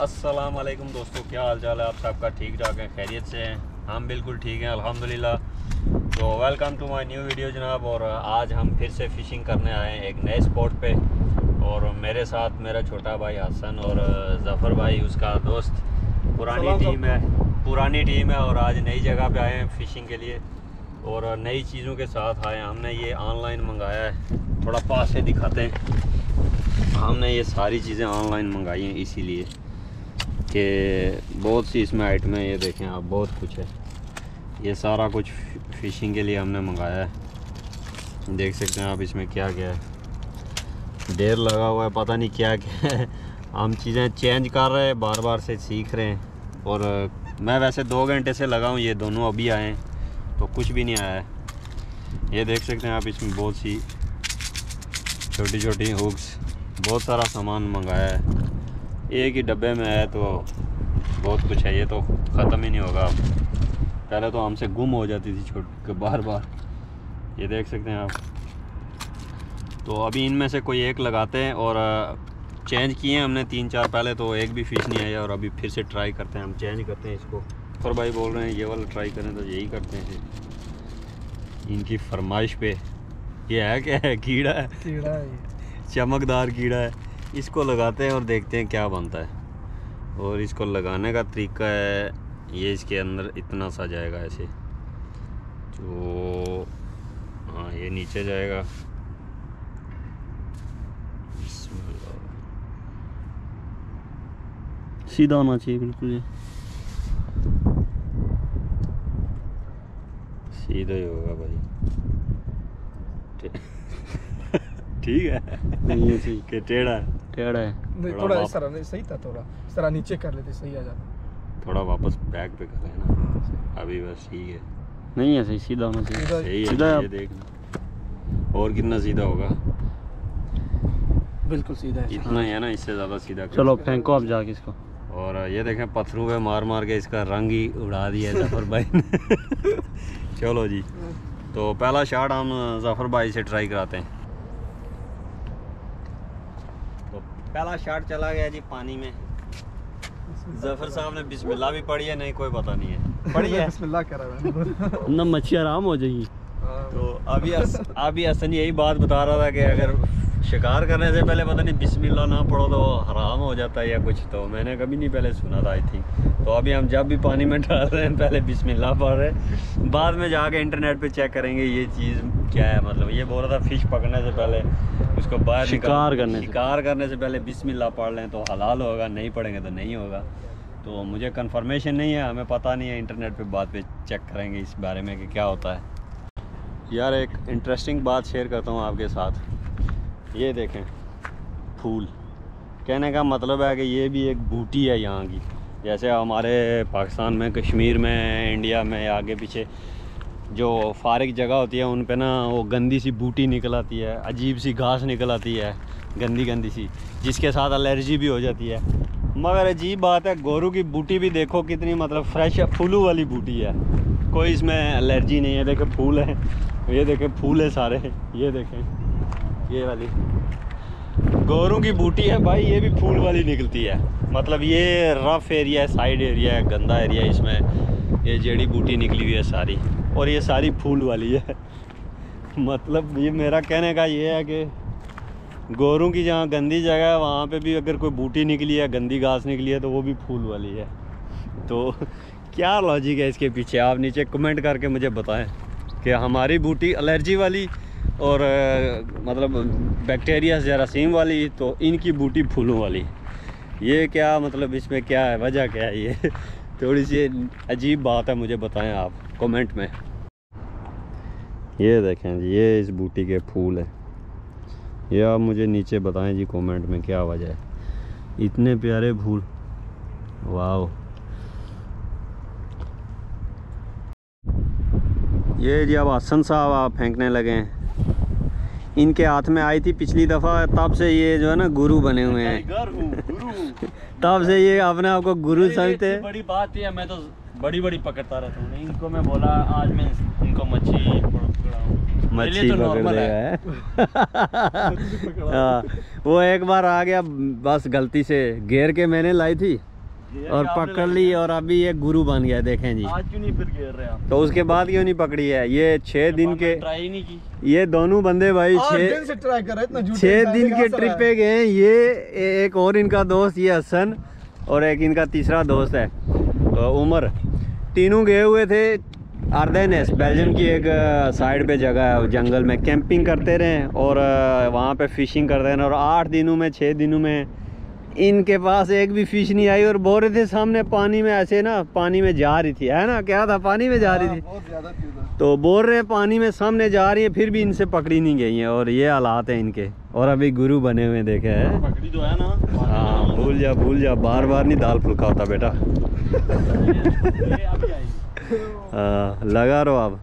अस्सलाम वालेकुम दोस्तों क्या हाल चाल है? आप सबका ठीक ठाक है खैरियत से हैं? हम बिल्कुल ठीक हैं अल्हम्दुलिल्लाह। तो welcome to my new video जनाब और आज हम फिर से फ़िशिंग करने आए हैं एक नए स्पॉट पे। और मेरे साथ मेरा छोटा भाई हसन और जफ़र भाई उसका दोस्त पुरानी टीम है पुरानी टीम है और आज नई जगह पर आए हैं फ़िशिंग के लिए। और नई चीज़ों के साथ आए हैं। हमने ये ऑनलाइन मंगाया है थोड़ा पास से दिखाते हैं। हमने ये सारी चीज़ें ऑनलाइन मंगाई हैं इसीलिए। कि बहुत सी इसमें आइटम ये देखें आप, बहुत कुछ है। ये सारा कुछ फ़िशिंग के लिए हमने मंगाया है। देख सकते हैं आप इसमें क्या क्या है। डेर लगा हुआ है, पता नहीं क्या क्या है। हम चीज़ें चेंज कर रहे हैं बार बार से सीख रहे हैं। और, मैं वैसे दो घंटे से लगा हूँ, ये दोनों अभी आए हैं तो कुछ भी नहीं आया है। ये देख सकते हैं आप इसमें बहुत सी छोटी छोटी हुक्स बहुत सारा सामान मंगाया है। एक ही डब्बे में है तो बहुत कुछ है ये तो ख़त्म ही नहीं होगा अब। पहले तो हमसे गुम हो जाती थी छोट के बार बार। ये देख सकते हैं आप। तो अभी इनमें से कोई एक लगाते हैं और चेंज किए हैं हमने तीन चार पहले तो एक भी फ़िश नहीं आया और अभी फिर से ट्राई करते हैं हम चेंज करते हैं इसको। पर भाई बोल रहे हैं ये वाला ट्राई करें तो यही करते हैं। इनकी फरमाइश पे। ये है क्या? है कीड़ा है? कीड़ा है चमकदार कीड़ा है। इसको लगाते हैं और देखते हैं क्या बनता है। और इसको लगाने का तरीका है ये इसके अंदर इतना सा जाएगा ऐसे। तो हाँ ये नीचे जाएगा। सीधा होना चाहिए बिल्कुल ये। सीधा ही होगा भाई। ठीक है। है टेढ़ा है। टेढ़ा है। नहीं थोड़ा इस तरह नहीं सही था थोड़ा। इस तरह नीचे कर लेते सही आ जाता। थोड़ा वापस बैक पे कर लेना अभी बस ठीक है। नहीं है सही सीधा होना चाहिए। सही है सीधा ये देखना। और कितना सीधा होगा? बिल्कुल सीधा है। इतना ही है ना इससे ज़्यादा सीधा चलो फेंको आप जाके इसको। और ये देखें पत्थरों पे मार मार के इसका रंग ही उड़ा दिया ज़फ़र भाई ने। चलो जी। तो पहला शॉट हम ज़फ़र भाई से ट्राई कराते हैं तो पहला शार्ट चला गया जी पानी में। ज़फ़र साहब ने बिस्मिल्लाह भी पढ़ी है नहीं कोई पता नहीं है। पढ़ी है? बिस्मिल्लाह कर रहा है ना मच्छी आराम हो जाएगी। तो अभी अस, अभी असन यही बात बता रहा था कि अगर शिकार करने से पहले पता नहीं बिस्मिल्लाह ना पढ़ो तो हराम हो जाता है या कुछ तो। मैंने कभी नहीं पहले सुना था आई थिंक तो अभी हम जब भी पानी में डाल रहे हैं पहले बिस्मिल्लाह पढ़ रहे हैं। बाद में जाके इंटरनेट पे चेक करेंगे ये चीज़ क्या है मतलब ये बोल रहा था फ़िश पकड़ने से पहले उसको बाहर शिकार करने से। शिकार करने से पहले बिस्मिल्लाह पढ़ लें तो हलाल होगा नहीं पढ़ेंगे तो नहीं होगा। तो मुझे कंफर्मेशन नहीं है हमें पता नहीं है इंटरनेट पे बाद पे चेक करेंगे इस बारे में कि क्या होता है। यार एक इंटरेस्टिंग बात शेयर करता हूँ आपके साथ। ये देखें, फूल। कहने का मतलब है कि ये भी एक बूटी है यहाँ की। जैसे हमारे पाकिस्तान में, कश्मीर में, इंडिया में, आगे पीछे जो फारिग जगह होती है, उन पे ना वो गंदी सी बूटी निकल आती है, अजीब सी घास निकल आती है, गंदी गंदी सी, जिसके साथ एलर्जी भी हो जाती है। मगर अजीब बात है, गोरू की बूटी भी देखो कितनी मतलब फ्रेश फूलू वाली बूटी है। कोई इसमें एलर्जी नहीं है, देखे फूल है, ये देखें फूल है सारे, ये देखें। ये वाली। गोरू की बूटी है भाई, ये भी फूल वाली निकलती है। मतलब ये रफ एरिया है साइड एरिया है, गंदा एरिया है इसमें। ये जड़ी बूटी निकली हुई है सारी। और ये सारी फूल वाली है। मतलब ये मेरा कहने का ये है कि गोरों की जहाँ गंदी जगह है, वहाँ पे भी अगर कोई बूटी निकली है, गंदी घास निकली है तो वो भी फूल वाली है। तो क्या लॉजिक है इसके पीछे? आप नीचे कमेंट करके मुझे बताएँ कि हमारी बूटी एलर्जी वाली और मतलब बैक्टीरिया जरासीम वाली तो इनकी बूटी फूलों वाली। ये क्या मतलब इसमें क्या है, वजह क्या है ये? थोड़ी सी अजीब बात है, मुझे बताएँ आप कमेंट में। ये देखें जी, ये इस बूटी के फूल है। ये आप मुझे नीचे बताएँ जी कमेंट में क्या वजह है। इतने प्यारे फूल। वाह ये जी, अब हसन साहब आप फेंकने लगे हैं। इनके हाथ में आई थी पिछली दफ़ा तब से ये जो है ना गुरु बने हुए हैं। तब से ये अपने आप को गुरु समझते बड़ी बात है मैं तो बड़ी बड़ी पकड़ता रहता हूँ। इनको मैं बोला आज मैं इनको मच्छी मच्छी तो पकड़ लेगा है। हाँ, वो एक बार आ गया बस गलती से घेर के मैंने लाई थी। और पकड़ ली और अभी ये गुरु बन गया देखें जी। आज क्यों नहीं फिर घेर रहे आप? तो उसके बाद क्यों नहीं पकड़ी है? ये छह दिन के ट्राई नहीं की। ये दोनों बंदे भाई छह दिन से ट्राई कर रहा है इतना झूठ छह दिन के ट्रिप पे गए ये एक और इनका दोस्त ये हसन और एक इनका तीसरा दोस्त है तो उमर। तीनों गए हुए थे आर्देनेस बेल्जियम की एक साइड पे जगह है जंगल में। कैंपिंग करते रहे और वहाँ पे फिशिंग करते रहे और आठ दिनों में छः दिनों में इनके पास एक भी फ़िश नहीं आई और बोल रहे थे सामने पानी में ऐसे ना पानी में जा रही थी है ना? क्या था? पानी में जा रही थी। बहुत ज़्यादा थी उधर। तो बोल रहे हैं पानी में सामने जा रही है फिर भी इनसे पकड़ी नहीं गई है और ये हालात है इनके। और अभी गुरु बने हुए देखे हैं। पकड़ी तो है ना? हाँ भूल जा भूल जा बार बार नहीं दाल फुल्का होता बेटा। हाँ, लगा रहो अब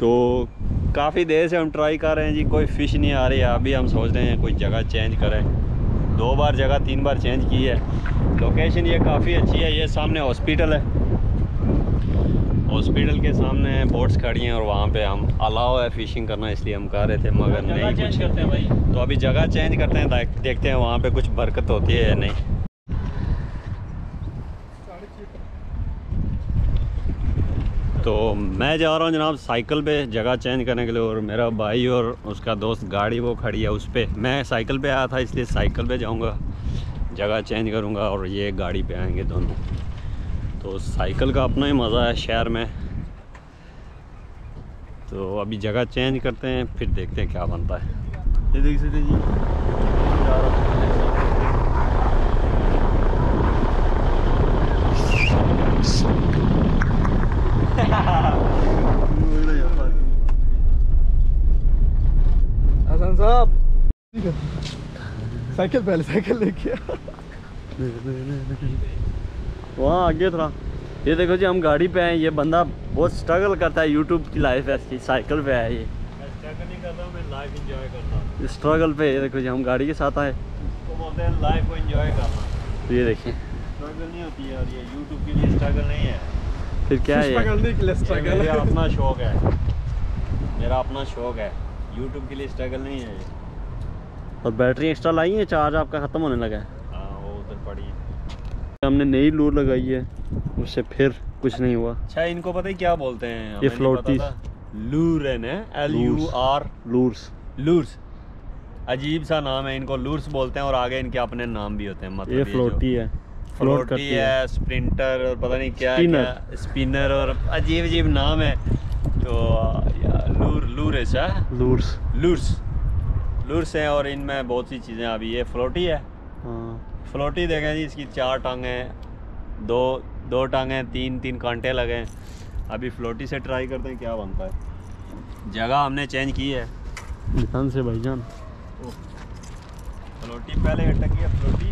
तो काफ़ी देर से हम ट्राई कर रहे हैं जी कोई फ़िश नहीं आ रही है अभी हम सोच रहे हैं कोई जगह चेंज करें। दो बार जगह तीन बार चेंज की है। लोकेशन ये काफ़ी अच्छी है ये सामने हॉस्पिटल है। हॉस्पिटल के सामने बोट्स खड़ी हैं और वहाँ पे हम अलाव है फ़िशिंग करना इसलिए हम कर रहे थे मगर नहीं कुछ। करते हैं भाई। तो अभी जगह चेंज करते हैं देखते हैं वहाँ पे कुछ बरकत होती है या नहीं। तो मैं जा रहा हूँ जनाब साइकिल पे, जगह चेंज करने के लिए और मेरा भाई और उसका दोस्त गाड़ी वो खड़ी है उस पर मैं साइकिल पे आया था, इसलिए साइकिल पे जाऊँगा। जगह चेंज करूँगा और ये गाड़ी पे आएँगे दोनों। तो साइकिल का अपना ही मज़ा है शहर में। तो अभी जगह चेंज करते हैं, फिर देखते हैं क्या बनता है। ये देख सकते जी। हसन साहब। साइकिल पहले साइकिल लेके। वहाँ आगे थोड़ा ये देखो जी हम गाड़ी पे आए ये बंदा बहुत स्ट्रगल करता है यूट्यूब की लाइफ है इसकी साइकिल पे है ये। स्ट्रगल नहीं करता हूँ मैं लाइफ इंजॉय करता हूँ। स्ट्रगल पे ये देखो जी हम गाड़ी के साथ आए। बोलते हैं लाइफ को इंजॉय करना। तो ये देखिए। स्ट्रगल नहीं होती है और ये यूट्यूब के लिए स्ट्रगल नहीं है। फिर क्या है? पकड़ने के लिए स्ट्रगल मेरा अपना शौक है। मेरा अपना शौक है। यूट्यूब के लिए स्ट्रगल नहीं है और बैटरी एक्स्ट्रा लाई है? चार्ज आपका ख़त्म होने लगा है। हाँ वो उधर पड़ी है। हमने नई लूर लगाई है। उससे फिर कुछ नहीं हुआ। अच्छा इनको पता है क्या बोलते हैं? ये था। लूरन है। L U R lures lures अजीब सा नाम है इनको। लूर्स बोलते हैं और आगे इनके अपने नाम भी होते हैं। मतलब ये फ्लोटी है। फ्लोट है। है स्प्रिंटर और पता नहीं क्या Spinner। क्या स्पिनर और अजीब अजीब नाम है। तो लूर लूरस है लूर्स लूर्स लूर्स हैं और इनमें बहुत सी चीज़ें अभी ये फ्लोटी है। हाँ। फ्लोटी देखें जी इसकी चार टांगें दो दो टांगें तीन तीन कांटे लगे हैं। अभी फ्लोटी से ट्राई करते हैं क्या बनता है। जगह हमने चेंज की है। ध्यान से भाईजान। फ्लोटी पहले अटकी है फ्लोटी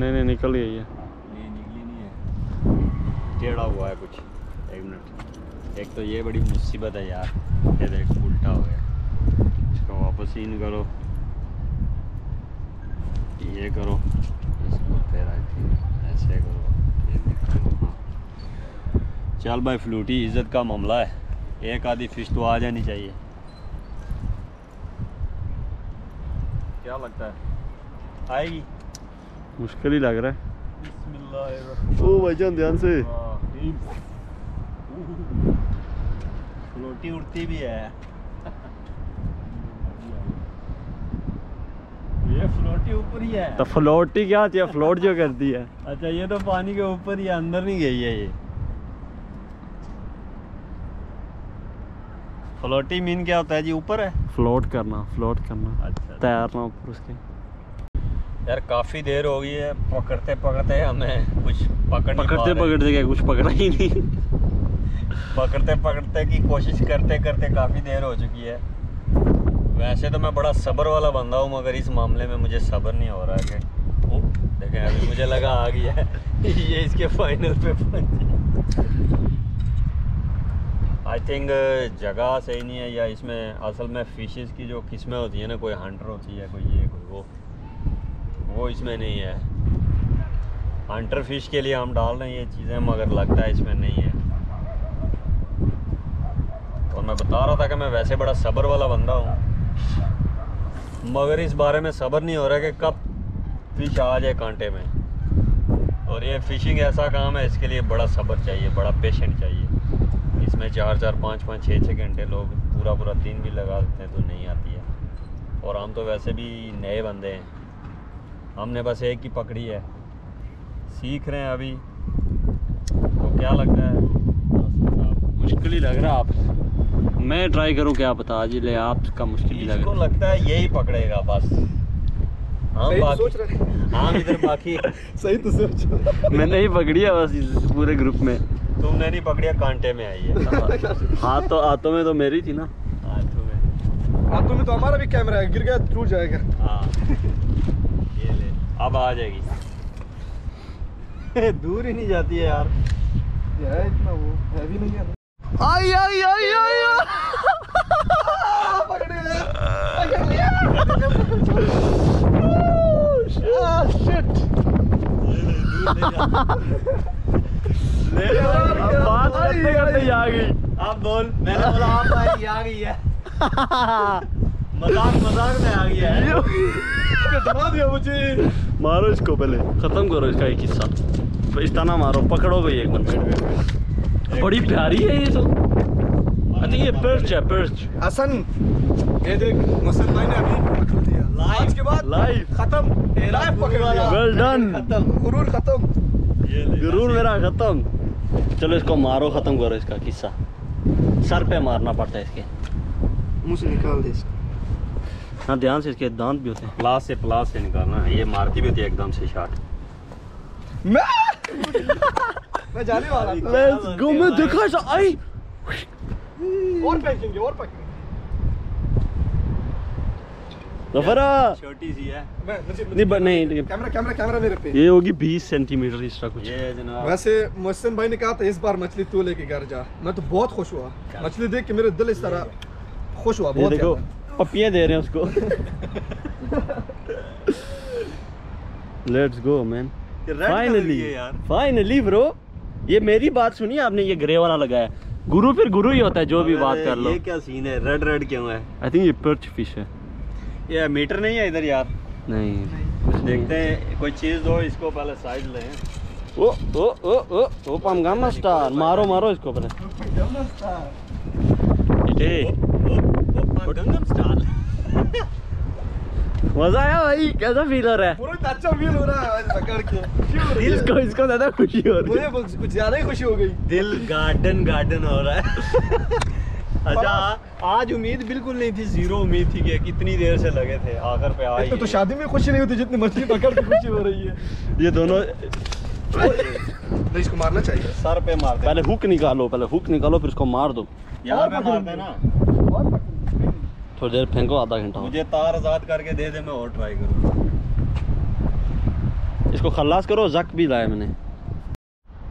नहीं नहीं निकल गई है है। टेढ़ा हुआ है कुछ एक मिनट। एक तो ये बड़ी मुसीबत है यार ये देख उल्टा हो गया। इसको वापस इन करो। ये करो। इसको फिर आई ऐसे करो। ये निकालो हाँ चल भाई फ्लूटी इज़्ज़त का मामला है। एक आधी फ़िश तो आ जानी चाहिए। क्या लगता है? आएगी। मुश्किल ही लग रहा है। ओ भाईजान ध्यान से। फ्लोटी उड़ती भी है। ये फ्लोटी ऊपर ही है। तो फ्लोटी क्या होती है? फ्लोट जो करती है। अच्छा ये तो पानी के ऊपर ही अंदर नहीं गई है ये। फ्लोटी मीन क्या होता है जी? ऊपर है? फ्लोट करना फ्लोट करना। अच्छा तैरना ऊपर उसके। यार काफ़ी देर हो गई है। पकड़ते पकड़ते हमें कुछ पकड़ पकड़ते पकड़ते क्या कुछ पकड़ा ही नहीं। पकड़ते पकड़ते की कोशिश करते करते काफ़ी देर हो चुकी है। वैसे तो मैं बड़ा सब्र वाला बंदा हूँ मगर इस मामले में मुझे सब्र नहीं हो रहा है कि देखें अभी मुझे लगा आ गया है ये इसके फाइनल पे आई थिंक जगह सही नहीं है या इसमें असल में फिशेस की जो किस्में होती है ना कोई हंटर होती है कोई ये कोई वो वो इसमें नहीं है। हंटर फ़िश के लिए हम डाल रहे हैं ये चीज़ें, मगर लगता है इसमें नहीं है। और मैं बता रहा था कि मैं वैसे बड़ा सब्र वाला बंदा हूँ, मगर इस बारे में सब्र नहीं हो रहा कि कब फ़िश आ जाए कांटे में। और ये फिशिंग ऐसा काम है, इसके लिए बड़ा सब्र चाहिए, बड़ा पेशेंट चाहिए। इसमें चार चार, पाँच पाँच, छः छः घंटे लोग पूरा पूरा दिन भी लगा देते हैं तो नहीं आती है। और हम तो वैसे भी नए बंदे हैं। हमने बस एक ही पकड़ी है। सीख रहे हैं अभी। तो क्या लगता है? मुश्किल ही लग रहा है आप मैं ट्राई करूँ क्या पता आज ले आपका मुश्किल ही लग रहा है। लगता है यही पकड़ेगा बस। सही तो बाकी सोच इधर बाकी। सही तो सोच मैंने ही पकड़ी है बस इस पूरे ग्रुप में। तुमने नहीं पकड़िया कांटे में आई है। हाथ तो हाथों में तो मेरी थी ना। हाथों में। हाथों में तो हमारा भी कैमरा है गिर गया टूट जाएगा। हाँ। ये ले अब आ जाएगी। दूर ही नहीं जाती है यार। ये इतना वो हैवी नहीं है। आई आई आई आई पकड़े पकड़ लिया। Ah, बात करते करते आ गई। अब बोल मैंने बोला आप आई आ गई है। मज़ाक मज़ाक में आ गई है। दबा दिया मुझे। मारो इसको पहले। खत्म करो इसका एक हिस्सा। इस तरह मारो पकड़ो कोई एक बंदा बड़ी प्यारी है ये तो। आई थिंक ये पर्च है पर्च हसन ये देख मुसन भाई ने अभी पकड़ दिया Live. आज के बाद लाइव खत्म। लाइव पकड़ लिया। वेल डन खत्म। गुरूर खत्म। ये ले। गुरूर मेरा खत्म। चलो इसको मारो खत्म करो इसका किस्सा। सर पे मारना पड़ता है इसके। मुँह से निकाल दे इसको। हाँ ध्यान से इसके दांत भी होते हैं। प्लास से प्लास से निकालना है। ये मारती भी होती है एकदम से शॉट मैं मैं जाने वाला था। लेट्स गो मैं देखा ऐसा आई। और फेंकेंगे और फेंकेंगे जफरा छोटी सी है। नहीं नहीं नहीं, कैमरा कैमरा कैमरा मेरे पे। ये होगी 20 सेंटीमीटर इस तरह कुछ। ये जनाब। वैसे मोहसिन भाई ने कहा था इस बार मछली तू लेके घर जा। मैं तो बहुत खुश हुआ। मछली देख के मेरे दिल इस तरह खुश हुआ बहुत देखो ज़्यादा। पपियाँ दे रहे हैं उसको। Let's go man finally. Finally bro ये मेरी बात सुनी आपने ये ग्रे वाला लगाया गुरु फिर गुरु ही होता है जो भी बात कर लो। ये क्या सीन है? रेड रेड क्यों है? आई थिंक ये पर्च फ़िश है। ये मीटर नहीं है इधर यार? नहीं। देखते हैं कोई चीज़ दो इसको पहले साइड ले। ओ ओ ओ ओ ओ पमगामा स्टार मारो मारो इसको पहले इटे गंगम स्टाइल मज़ा आया भाई कैसा फील हो रहा है? पूरा अच्छा फील हो रहा है आज पकड़ के। हो इसको इसको ज़्यादा खुशी हो रही है कुछ कुछ ज़्यादा ही खुशी हो गई। दिल गार्डन गार्डन हो रहा है। अच्छा आज उम्मीद बिल्कुल नहीं थी ज़ीरो उम्मीद थी कि कितनी देर से लगे थे आखिर पे आ ही इतना तो शादी में खुशी नहीं होती जितनी मछली पकड़ के खुशी हो रही है। ये दोनों इसको मारना चाहिए। सर पे मारते पहले हुक निकालो पहले हुक निकालो फिर इसको मार दो। यहाँ पे मार हैं ना थोड़ी देर फेंको आधा घंटा मुझे तार आज़ाद करके दे दे मैं और ट्राई करूँ। इसको खल्लास करो जक भी लाया मैंने।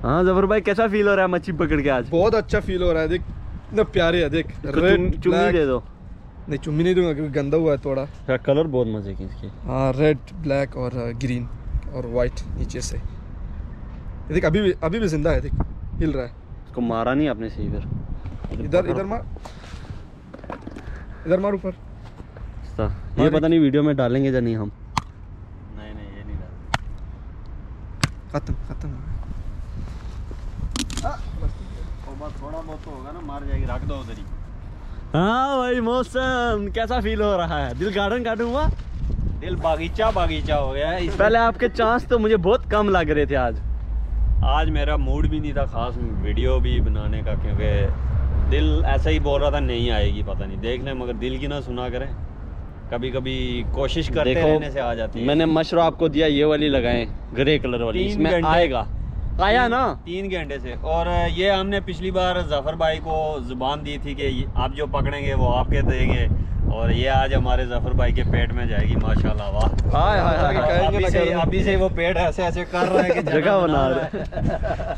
हाँ ज़फ़र भाई कैसा फील हो रहा है मच्छी पकड़ के आज? बहुत अच्छा फील हो रहा है देख इतना प्यारे है देख। चुम्मी दे दो। नहीं चुम्मी नहीं दूँगा क्योंकि गंदा हुआ है थोड़ा। कलर बहुत मज़े की इसके। हाँ रेड ब्लैक और ग्रीन और वाइट नीचे से। देख अभी भी अभी भी ज़िंदा है देख हिल रहा है। इसको मारा नहीं आपने सही फिर। इधर इधर मार। इधर मार ऊपर। ये पता नहीं वीडियो में डालेंगे या नहीं हम। नहीं नहीं ये नहीं डाल। खत्म खत्म। थोड़ा बहुत तो होगा ना मार जाएगी रख दो उधर ही। हाँ भाई मौसम कैसा फील हो रहा है? दिल गार्डन गार्डन हुआ दिल बागीचा बागीचा हो गया है इस पहले आपके चांस तो मुझे बहुत कम लग रहे थे आज। आज मेरा मूड भी नहीं था खास वीडियो भी बनाने का क्योंकि दिल ऐसा ही बोल रहा था नहीं आएगी पता नहीं। देखने मगर दिल की ना सुना करें। कभी कभी कोशिश करते रहने से आ जाती है। मैंने मशरू आपको दिया ये वाली लगाए ग्रे कलर वाली इसमें आएगा। आया ना? तीन घंटे से। और ये हमने पिछली बार ज़फ़र भाई को ज़ुबान दी थी कि आप जो पकड़ेंगे वो आपके देंगे। और ये आज हमारे ज़फ़र भाई के पेट में जाएगी माशाल्लाह वाह। हाय हाय अभी से अभी से वो पेट ऐसे ऐसे कर रहा है कि जगह बना रहा है।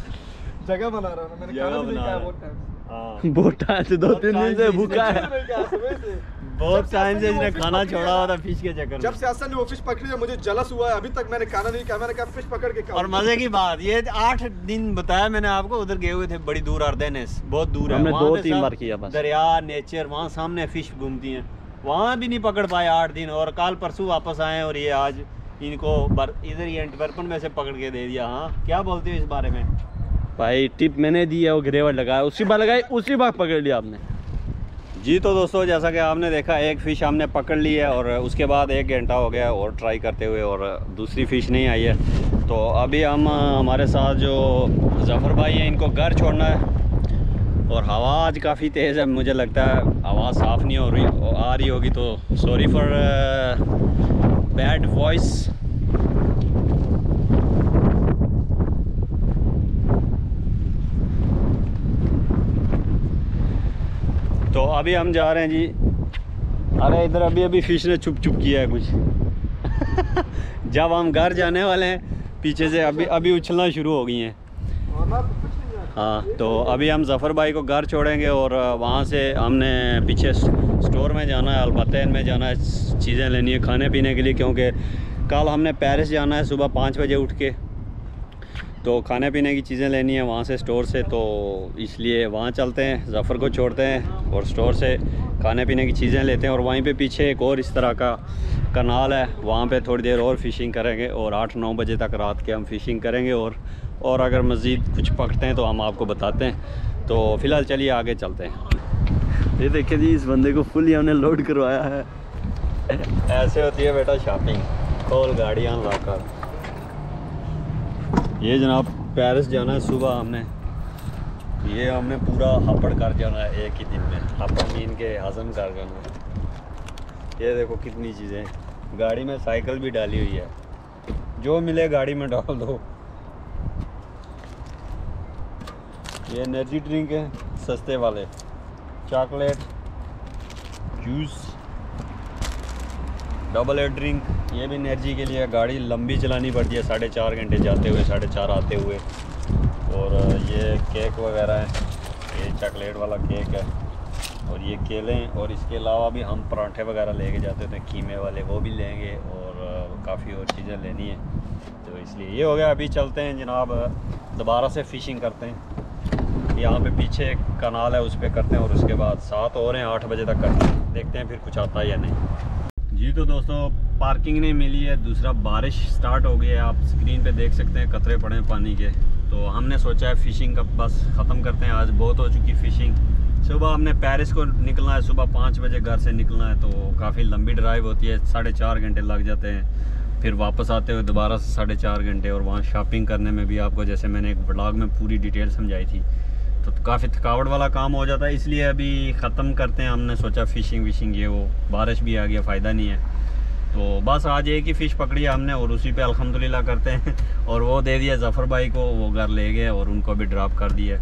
जगह बना रहा हूँ। मैंने जगह हाँ। बोटा है दो तीन दिन से भूखा है। से बहुत टाइम से इसने खाना छोड़ा हुआ था फ़िश के चक्कर जब से हसन ने वो फ़िश पकड़ी है मुझे जलस हुआ है अभी तक मैंने खाना नहीं खाया मैंने कहा फ़िश पकड़ के और मज़े की बात ये आठ दिन बताया मैंने आपको उधर गए हुए थे बड़ी दूर अर्देनेस बहुत दूर है। हमने दो तीन बार किया बस। दरिया नेचर वहाँ सामने फ़िश घूमती है। वहाँ भी नहीं पकड़ पाए आठ दिन और कल परसों वापस आए और ये आज इनको इधर ही एंटवर्पन में से पकड़ के दे दिया। हाँ क्या बोलते हो इस बारे में? भाई, टिप मैंने दी है, वो ग्रेवर लगाया। उसी बार लगाई, उसी बार पकड़ लिया आपने। जी तो दोस्तों, जैसा कि आपने देखा, एक फ़िश हमने पकड़ ली है और उसके बाद एक घंटा हो गया और ट्राई करते हुए और दूसरी फ़िश नहीं आई है। तो अभी हम हमारे साथ जो जफ़र भाई हैं, इनको घर छोड़ना है और हवा आज काफ़ी तेज़ है, मुझे लगता है। आवाज़ साफ़ नहीं हो रही, आ रही होगी तो सॉरी फॉर बैड वॉइस तो अभी हम जा रहे हैं जी। अरे इधर अभी अभी फ़िश ने चुप चुप किया है कुछ। जब हम घर जाने वाले हैं, पीछे से अभी अभी उछलना शुरू हो गई है। हाँ तो अभी हम जफ़र भाई को घर छोड़ेंगे और वहाँ से हमने पीछे स्टोर में जाना है अलबतैन में जाना है, चीज़ें लेनी है खाने पीने के लिए, क्योंकि कल हमने पेरिस जाना है सुबह पाँच बजे उठ के। तो खाने पीने की चीज़ें लेनी है वहाँ से स्टोर से तो इसलिए वहाँ चलते हैं ज़फ़र को छोड़ते हैं और स्टोर से खाने पीने की चीज़ें लेते हैं और वहीं पे पीछे एक और इस तरह का कनाल है वहाँ पे थोड़ी देर और फ़िशिंग करेंगे और आठ नौ बजे तक रात के हम फ़िशिंग करेंगे और और अगर मज़ीद कुछ पकते हैं तो हम आपको बताते हैं। तो फ़िलहाल चलिए आगे चलते हैं। ये देखिए जी इस बंदे को फुल हमने लोड करवाया है। ऐसे होती है बेटा शॉपिंग खोल गाड़ियाँ लाकर ये जनाब पेरिस जाना है सुबह हमने। ये हमने पूरा हापड़ कर जाना है एक ही दिन में। हापड़ मीन के हज़म कर जाना है। ये देखो कितनी चीज़ें गाड़ी में साइकिल भी डाली हुई है। जो मिले गाड़ी में डाल दो। ये एनर्जी ड्रिंक है, सस्ते वाले। चॉकलेट जूस डबल एड ड्रिंक ये भी एनर्जी के लिए गाड़ी लंबी चलानी पड़ती है, साढ़े चार घंटे जाते हुए, साढ़े चार आते हुए। और ये केक वगैरह है। ये चॉकलेट वाला केक है। और ये केले और इसके अलावा भी हम पराठे वगैरह लेके जाते थे, कीमे वाले, वो भी लेंगे। और काफ़ी और चीज़ें लेनी है। तो इसलिए ये हो गया। अभी चलते हैं जनाब दोबारा से फ़िशिंग करते हैं। यहाँ पे पीछे एक कनाल है, उस पर करते हैं। और उसके बाद सात और हैं, आठ बजे तक करते हैं। देखते हैं फिर कुछ आता है या नहीं। जी तो दोस्तों, पार्किंग नहीं मिली है, दूसरा बारिश स्टार्ट हो गई है। आप स्क्रीन पे देख सकते हैं, कतरे पड़े हैं पानी के। तो हमने सोचा है फ़िशिंग का बस ख़त्म करते हैं। आज बहुत हो चुकी फ़िशिंग सुबह हमने पेरिस को निकलना है, सुबह पाँच बजे घर से निकलना है तो काफ़ी लंबी ड्राइव होती है। साढ़े चार घंटे लग जाते हैं। फिर वापस आते हुए दोबारा से साढ़े चार घंटे और वहाँ शॉपिंग करने में भी आपको, जैसे मैंने एक ब्लॉग में पूरी डिटेल समझाई थी। तो काफ़ी थकावट वाला काम हो जाता है, इसलिए अभी ख़त्म करते हैं। हमने सोचा फ़िशिंग विशिंग ये वो, बारिश भी आ गया फ़ायदा नहीं है। तो बस आज एक ही फ़िश पकड़ी हमने और उसी पे अल्हम्दुलिल्लाह करते हैं। और वो दे दिया ज़फ़र भाई को, वो घर ले गए और उनको भी ड्रॉप कर दिया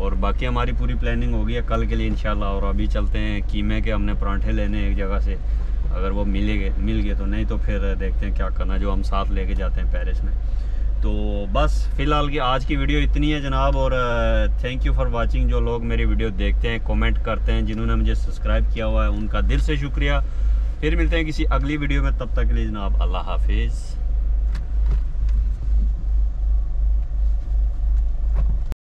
और बाकी हमारी पूरी प्लानिंग हो गई है कल के लिए इन और अभी चलते हैं कीमे के, हमने परांठे लेने एक जगह से। अगर वो मिलेंगे, मिल गए तो नहीं तो फिर देखते हैं क्या करना जो हम साथ लेके जाते हैं पेरिस में। तो बस, फ़िलहाल की आज की वीडियो इतनी है जनाब और थैंक यू फॉर वाचिंग जो लोग मेरी वीडियो देखते हैं कमेंट करते हैं, जिन्होंने मुझे सब्सक्राइब किया हुआ है, उनका दिल से शुक्रिया। फिर मिलते हैं किसी अगली वीडियो में, तब तक के लिए जनाब अल्लाह हाफिज़।